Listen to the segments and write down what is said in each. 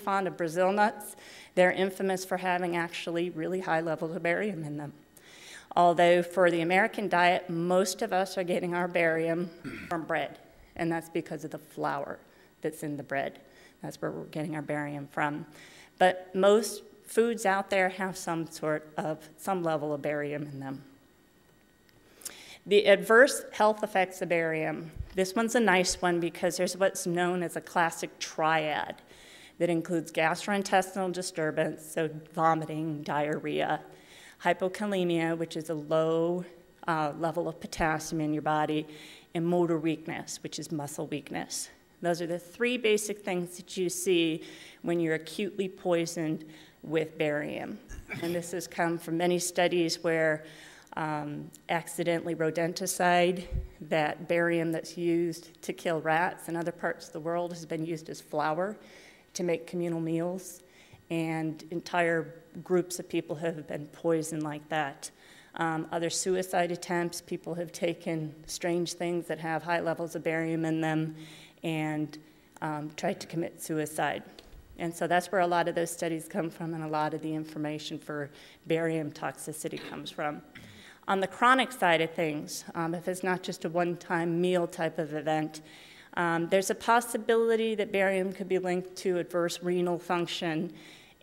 fond of Brazil nuts. They're infamous for having actually really high levels of barium in them. Although for the American diet, most of us are getting our barium from bread, and that's because of the flour that's in the bread. That's where we're getting our barium from. But most foods out there have some sort of, some level of barium in them. The adverse health effects of barium. This one's a nice one because there's what's known as a classic triad that includes gastrointestinal disturbance, so vomiting, diarrhea, hypokalemia, which is a low uh, level of potassium in your body, and motor weakness, which is muscle weakness. Those are the three basic things that you see when you're acutely poisoned with barium. And this has come from many studies where um, accidentally rodenticide, that barium that's used to kill rats in other parts of the world, has been used as flour to make communal meals. And entire groups of people have been poisoned like that. Um, other suicide attempts, people have taken strange things that have high levels of barium in them and um, tried to commit suicide. And so that's where a lot of those studies come from, and a lot of the information for barium toxicity comes from. On the chronic side of things, um, if it's not just a one time meal type of event, um, there's a possibility that barium could be linked to adverse renal function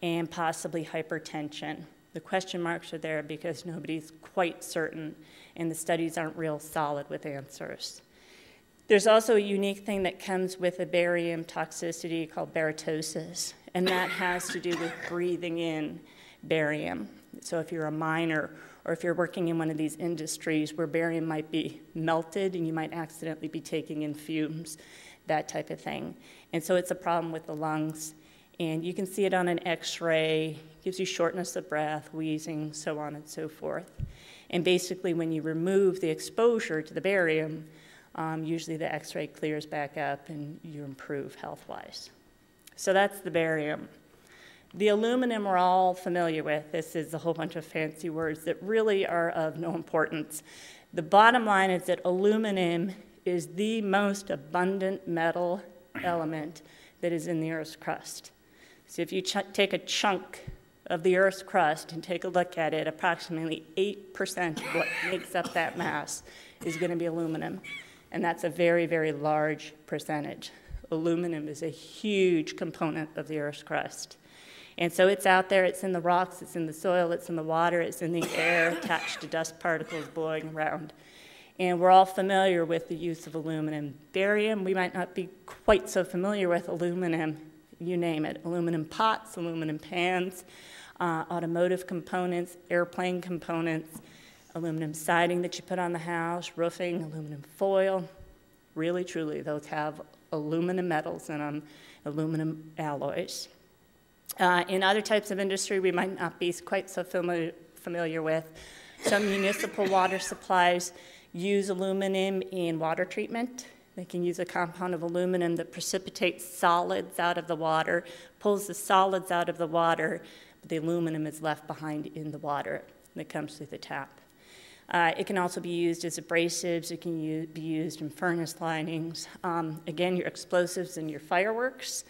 and possibly hypertension. The question marks are there because nobody's quite certain, and the studies aren't real solid with answers. There's also a unique thing that comes with a barium toxicity called baritosis, and that has to do with breathing in barium. So if you're a miner or if you're working in one of these industries where barium might be melted and you might accidentally be taking in fumes, that type of thing. And so it's a problem with the lungs. And you can see it on an x ray, gives you shortness of breath, wheezing, so on and so forth. And basically, when you remove the exposure to the barium, um, usually the x ray clears back up and you improve health wise. So that's the barium. The aluminum we're all familiar with. This is a whole bunch of fancy words that really are of no importance. The bottom line is that aluminum is the most abundant metal element that is in the Earth's crust. So if you take a chunk of the Earth's crust and take a look at it, approximately 8% of what makes up that mass is going to be aluminum and that's a very, very large percentage. Aluminum is a huge component of the Earth's crust. And so it's out there, it's in the rocks, it's in the soil, it's in the water, it's in the air, attached to dust particles blowing around. And we're all familiar with the use of aluminum. Barium, we might not be quite so familiar with aluminum, you name it aluminum pots, aluminum pans, uh, automotive components, airplane components aluminum siding that you put on the house, roofing, aluminum foil. Really, truly, those have aluminum metals in them, aluminum alloys. Uh, in other types of industry, we might not be quite so familiar, familiar with. Some municipal water supplies use aluminum in water treatment. They can use a compound of aluminum that precipitates solids out of the water, pulls the solids out of the water, but the aluminum is left behind in the water that comes through the tap. Uh, it can also be used as abrasives, it can u- be used in furnace linings. Um, again, your explosives and your fireworks.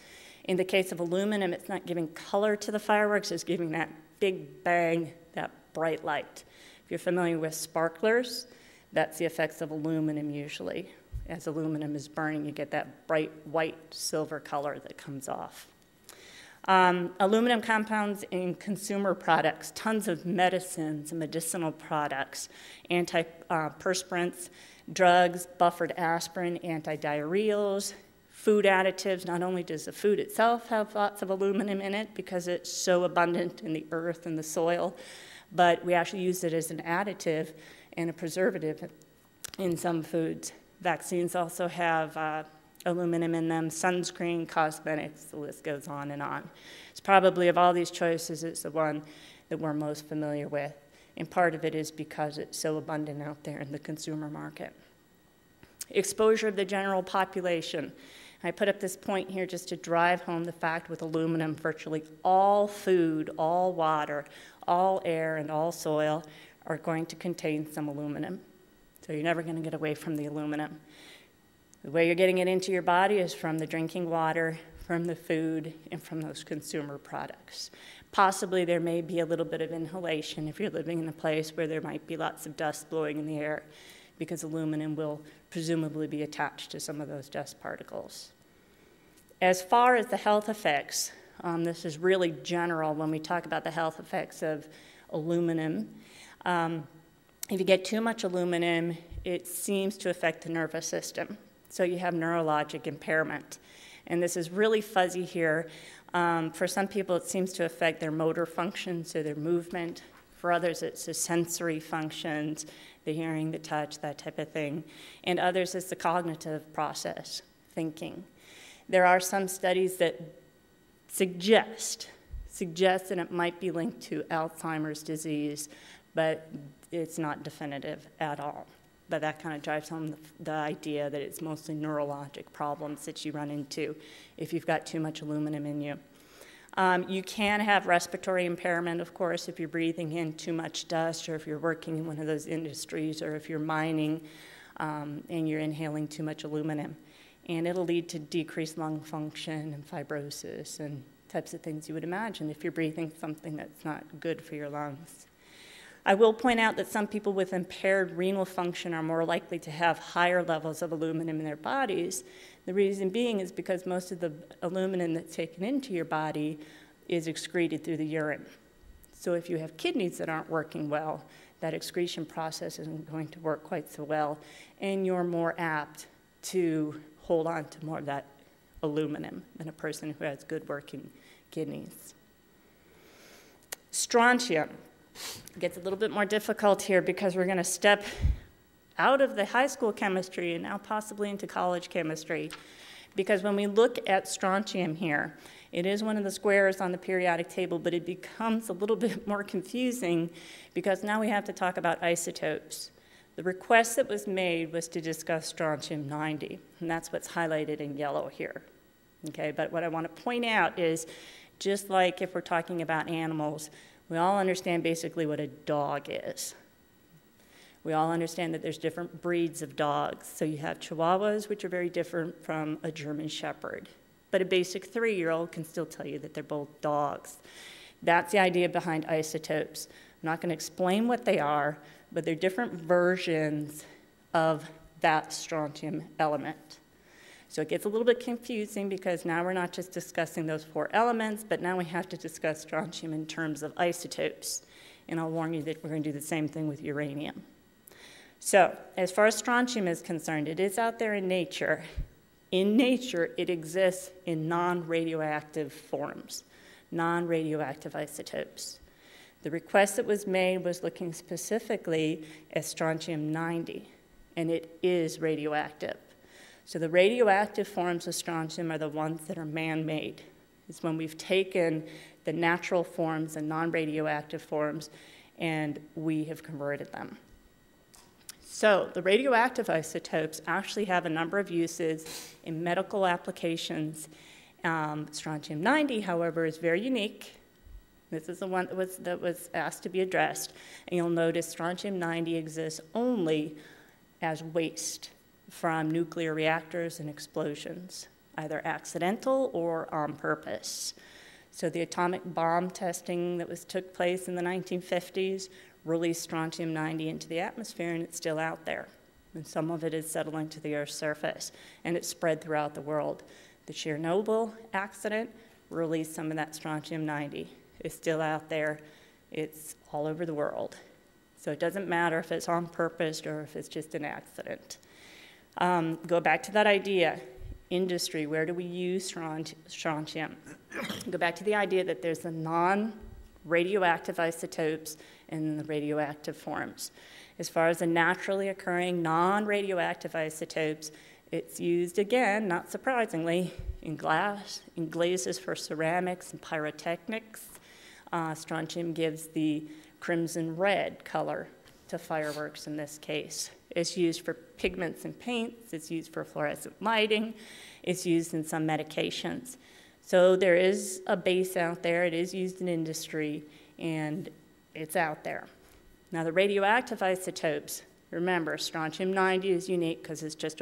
In the case of aluminum, it's not giving color to the fireworks, it's giving that big bang, that bright light. If you're familiar with sparklers, that's the effects of aluminum usually. As aluminum is burning, you get that bright white silver color that comes off. Um, aluminum compounds in consumer products, tons of medicines medicinal products, antiperspirants, drugs, buffered aspirin, antidiarrheals, food additives. Not only does the food itself have lots of aluminum in it because it's so abundant in the earth and the soil, but we actually use it as an additive and a preservative in some foods. Vaccines also have uh, aluminum in them, sunscreen, cosmetics, the list goes on and on. It's probably of all these choices, it's the one that we're most familiar with. And part of it is because it's so abundant out there in the consumer market. Exposure of the general population. I put up this point here just to drive home the fact with aluminum, virtually all food, all water, all air, and all soil are going to contain some aluminum. So you're never going to get away from the aluminum. The way you're getting it into your body is from the drinking water, from the food and from those consumer products. Possibly there may be a little bit of inhalation if you're living in a place where there might be lots of dust blowing in the air because aluminum will presumably be attached to some of those dust particles. As far as the health effects, um, this is really general when we talk about the health effects of aluminum. Um, if you get too much aluminum, it seems to affect the nervous system. So you have neurologic impairment. And this is really fuzzy here. Um, for some people, it seems to affect their motor function, so their movement. For others, it's the sensory functions, the hearing, the touch, that type of thing. And others, it's the cognitive process, thinking. There are some studies that suggest suggest that it might be linked to Alzheimer's disease, but it's not definitive at all. But that kind of drives home the, the, idea that it's mostly neurologic problems that you run into if you've got too much aluminum in you. Um, you can have respiratory impairment, of course, if you're breathing in too much dust or if you're working in one of those industries or if you're mining um, and you're inhaling too much aluminum. And it'll lead to decreased lung function and fibrosis and types of things you would imagine if you're breathing something that's not good for your lungs. I will point out that some people with impaired renal function are more likely to have higher levels of aluminum in their bodies. The reason being is because most of the aluminum that's taken into your body is excreted through the urine. So if you have kidneys that aren't working well, that excretion process isn't going to work quite so well, and you're more apt to hold on to more of that aluminum than a person who has good working kidneys. Strontium gets a little bit more difficult here because we're going to step out of the high school chemistry and now possibly into college chemistry. Because when we look at strontium here, it is one of the squares on the periodic table, but it becomes a little bit more confusing because now we have to talk about isotopes. The request that was made was to discuss strontium 90, and that's what's highlighted in yellow here. Okay, but what I want to point out is just like if we're talking about animals, we all understand basically what a dog is. We all understand that there's different breeds of dogs. So you have Chihuahuas, which are very different from a German Shepherd. But a basic three year old can still tell you that they're both dogs. That's the idea behind isotopes. I'm not going to explain what they are, but they're different versions of that strontium element. So it gets a little bit confusing because now we're not just discussing those four elements, but now we have to discuss strontium in terms of isotopes. And I'll warn you that we're going to do the same thing with uranium. So, as far as strontium is concerned, it is out there in nature. In nature, it exists in non radioactive forms, non radioactive isotopes. The request that was made was looking specifically at strontium 90, and it is radioactive. So the radioactive forms of strontium are the ones that are man made. It's when we've taken the natural forms and non radioactive forms and we have converted them. So, the radioactive isotopes actually have a number of uses in medical applications. Um, strontium 90, however, is very unique this is the one that was, that was asked to be addressed. And you'll notice strontium 90 exists only as waste from nuclear reactors and explosions, either accidental or on purpose. So the atomic bomb testing that was took place in the 1950s released strontium 90 into the atmosphere and it's still out there. And some of it is settling to the Earth's surface and it's spread throughout the world. The Chernobyl accident released some of that strontium 90 It's still out there. It's all over the world. So it doesn't matter if it's on purpose or if it's just an accident. Um, go back to that idea industry, where do we use strontium? go back to the idea that there's the non radioactive isotopes and the radioactive forms. As far as the naturally occurring non radioactive isotopes, it's used again, not surprisingly, in glass, in glazes for ceramics and pyrotechnics, uh, strontium gives the crimson red color to fireworks in this case. It's used for pigments and paints, it's used for fluorescent lighting, it's used in some medications. So there is a base out there, it is used in industry, and it's out there. Now, the radioactive isotopes, remember, strontium 90 is unique because it's just a